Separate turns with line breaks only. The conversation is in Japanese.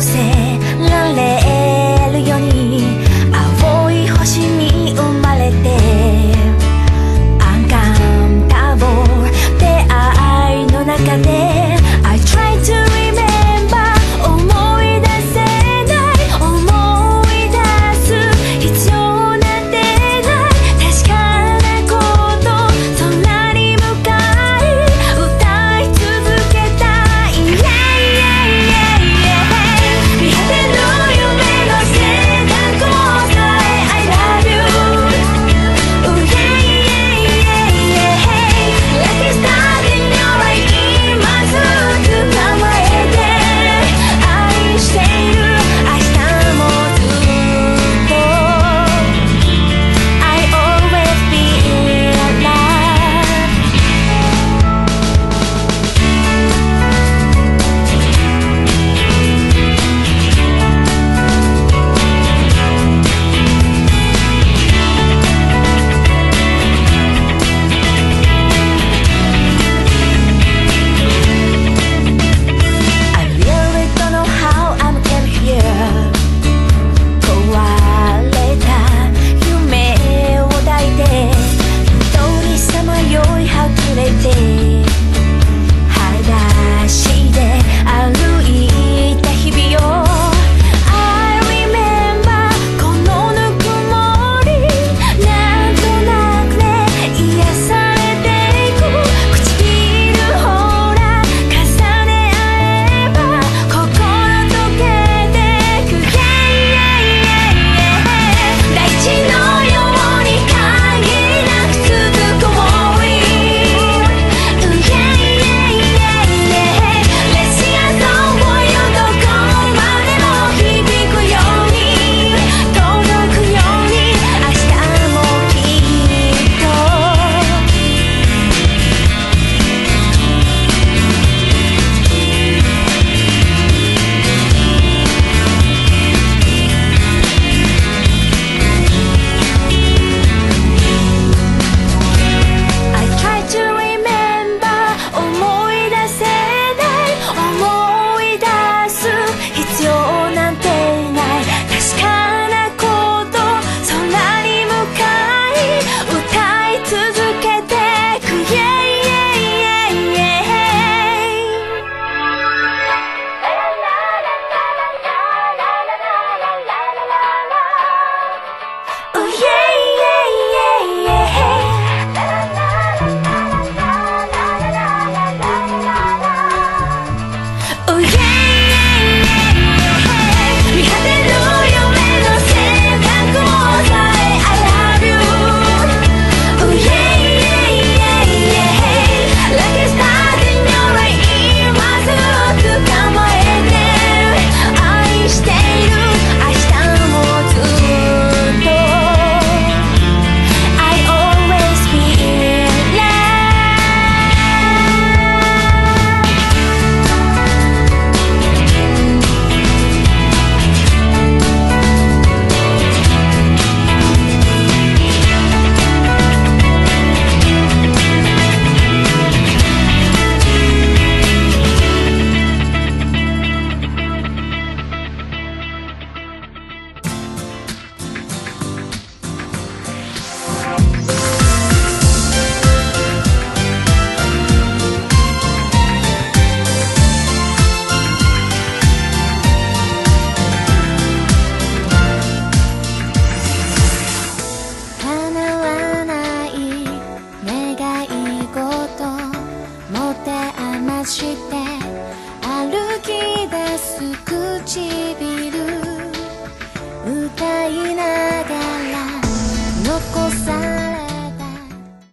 せられ